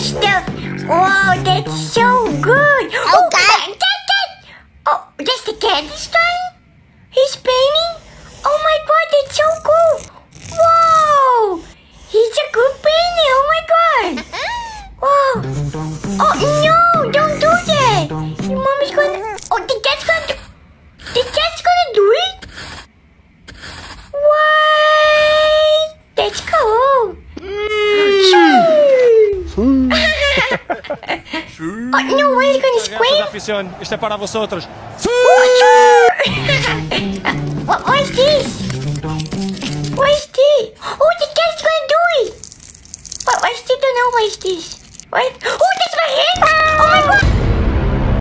stuff. Wow, oh, that's so good. Oh, Dad, Dad. Oh, that's the candy store? He's painting? Oh my god, that's so cool. Wow. He's a good painter. Oh my god. Wow. Oh, no, don't do that. Your mom is gonna... Oh, the dad's gonna do... Ah, oh, no way é you're gonna scream? afición, isto é para vosotros. what, what is this? What is this? Oh, the cat's gonna do it! What, what's this? I don't know what is this. What? Oh, that's my